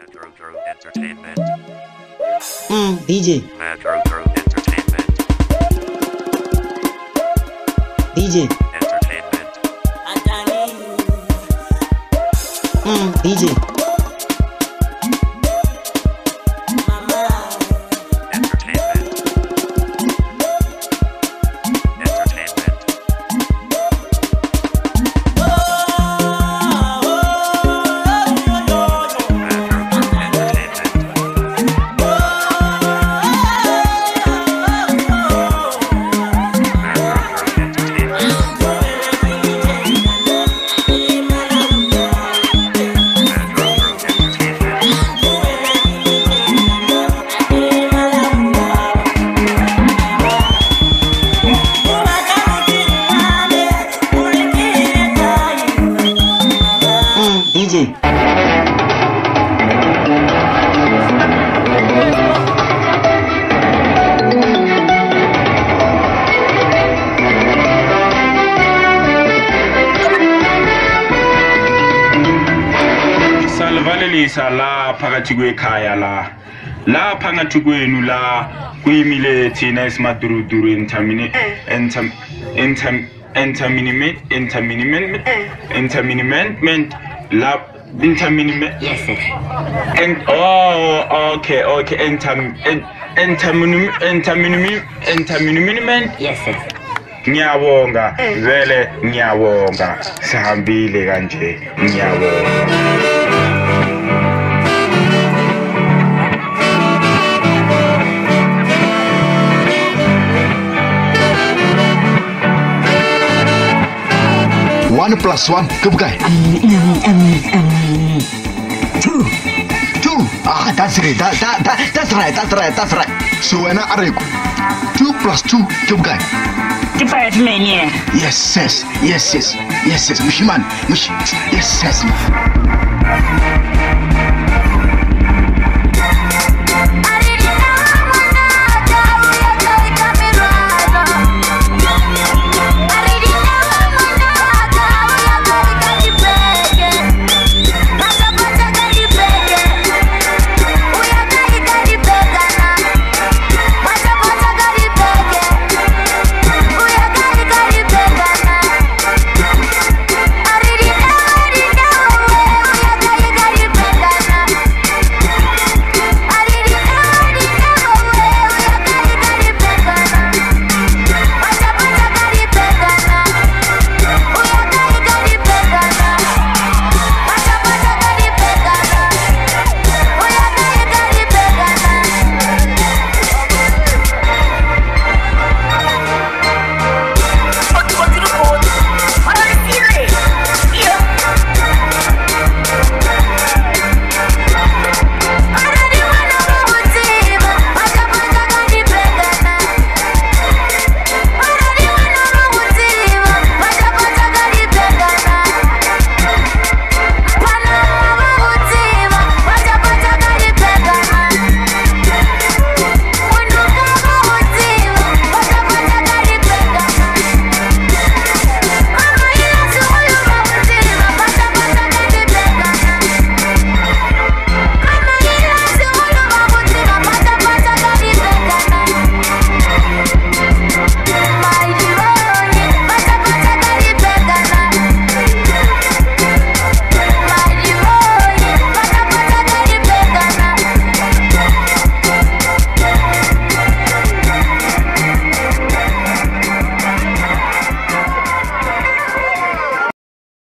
Metro Crew Entertainment. Mm, DJ, Metro Crew Entertainment. DJ, Entertainment. mm, DJ, DJ. salivalelisa la phakathi kwekhaya la. Lapha ngathi kwenu la kuyimile thina esimaduruduru intermini inter eh. inter interminiment interminiment interminiment eh. La interminiment Yes, sir. and oh okay okay. Inter interminiment interminiment interminiment Yes, sir. ngiyabonga vele ngiyabonga sihambile kanje. Ngiyabonga One plus one ke bokae? Two. Two. Ah, that's right. That, that, that, that's right. That's right. That's right. So wena a re ko two plus two ke five men, yeah. Yes, yes, yes, yes, yes, yes. Moshimane, mosh, yes, yes.